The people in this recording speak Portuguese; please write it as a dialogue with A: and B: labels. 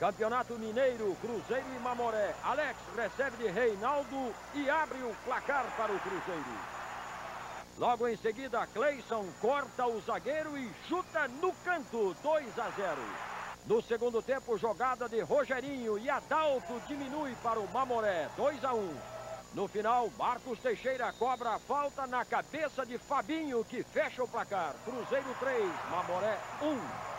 A: Campeonato Mineiro, Cruzeiro e Mamoré. Alex recebe de Reinaldo e abre o placar para o Cruzeiro. Logo em seguida, Cleison corta o zagueiro e chuta no canto, 2 a 0. No segundo tempo, jogada de Rogerinho e Adalto diminui para o Mamoré, 2 a 1. No final, Marcos Teixeira cobra a falta na cabeça de Fabinho, que fecha o placar. Cruzeiro 3, Mamoré 1.